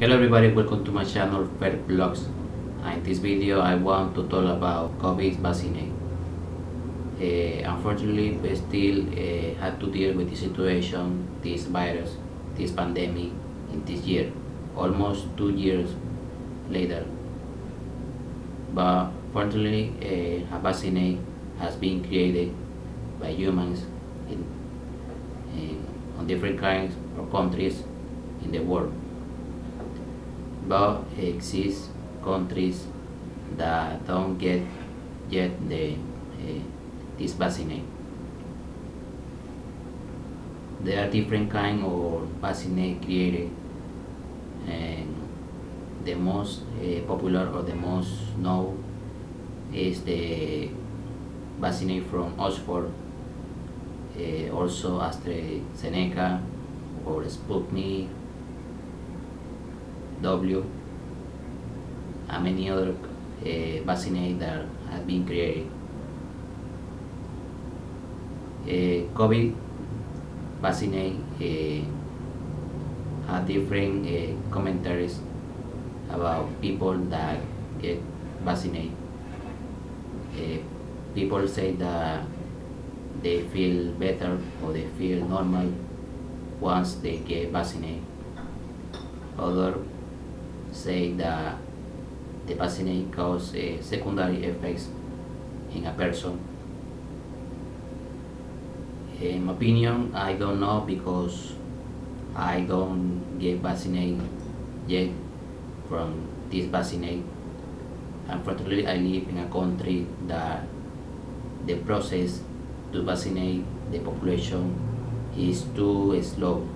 Hello everybody, welcome to my channel Fertt Vlogs. In this video I want to talk about COVID vaccine. Uh, unfortunately, we still uh, had to deal with the situation, this virus, this pandemic in this year, almost two years later. But fortunately, uh, a vaccine has been created by humans in, in, on different kinds of countries in the world but exist countries that don't get yet the uh, this vaccine. There are different kind of vaccine created, and the most uh, popular or the most known is the vaccine from Oxford, uh, also AstraZeneca or Sputnik W and many other uh, that have been created. Uh, COVID vaccine uh, have different uh, commentaries about people that get vaccinated. People say that they feel better or they feel normal once they get vaccinated. Other say that the vaccine cause uh, secondary effects in a person. In my opinion, I don't know because I don't get vaccinated yet from this vaccine. Unfortunately, I live in a country that the process to vaccinate the population is too slow,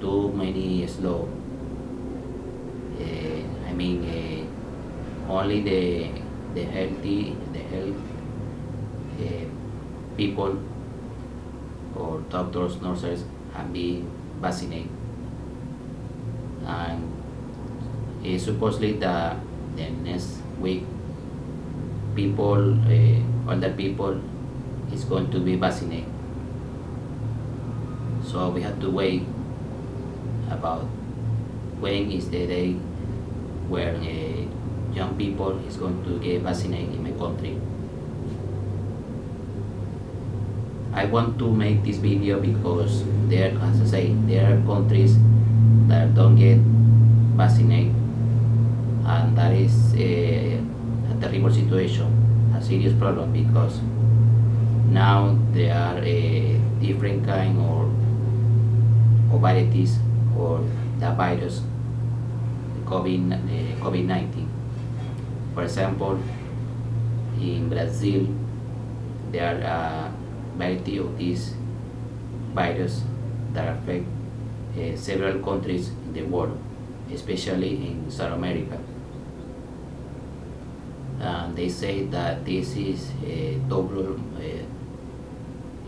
too many slow. Uh, I mean, uh, only the the healthy, the health uh, people or doctors, nurses have been vaccinated, and it's supposedly that the next week people, uh, older people, is going to be vaccinated. So we have to wait about when is the day where uh, young people is going to get vaccinated in my country. I want to make this video because there, as I say, there are countries that don't get vaccinated and that is a, a terrible situation, a serious problem because now there are a different kind of, of varieties or the virus COVID, uh, COVID-19. For example, in Brazil, there are a variety of this virus that affect uh, several countries in the world, especially in South America. And they say that this is a double, uh,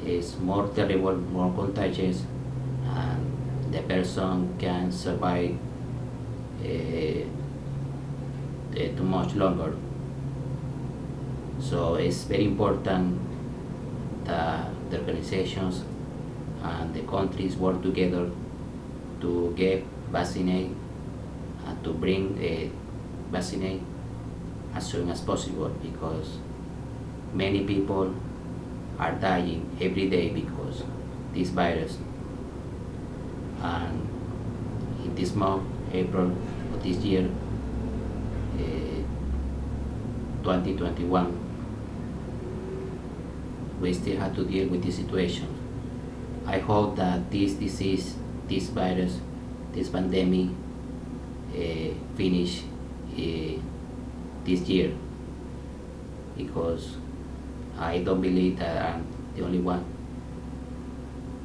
is more terrible, more contagious, the person can survive uh, too much longer. So it's very important that the organizations and the countries work together to get vaccinated and to bring a vaccinate as soon as possible because many people are dying every day because this virus and in this month April of this year, uh, 2021, we still have to deal with this situation. I hope that this disease, this virus, this pandemic uh, finish uh, this year because I don't believe that I'm the only one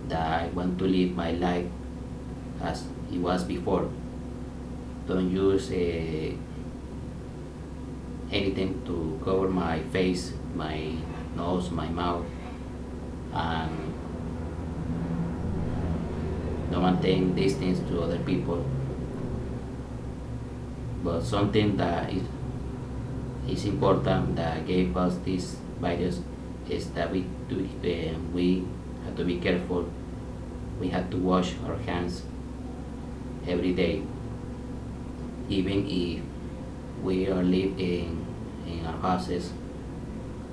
that I want to live my life as it was before don't use uh, anything to cover my face, my nose, my mouth, and don't maintain distance to other people. But something that is, is important that gave us this virus is that we, do, uh, we have to be careful. We have to wash our hands every day even if we are live in, in our houses,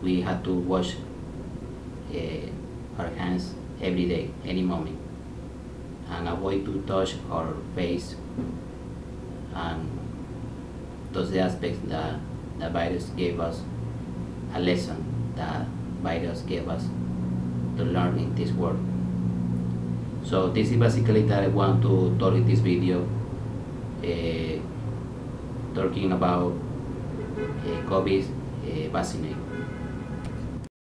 we have to wash uh, our hands every day, any moment, and avoid to touch our face and those aspects that the virus gave us a lesson that virus gave us to learn in this world. So this is basically that I want to talk in this video uh, talking about uh, COVID uh, vaccinate.